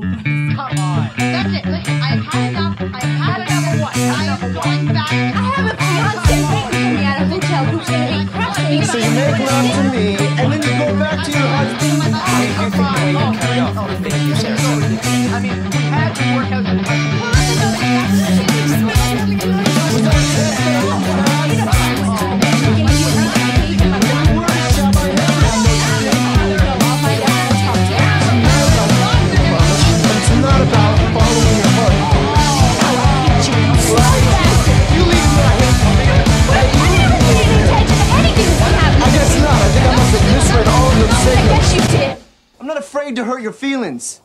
Come on. That's it. Listen, I've had enough. I've? I'm going back. I have a fiance waiting for me at a hotel So you make love to me, and then you go back to your husband. Your feelings.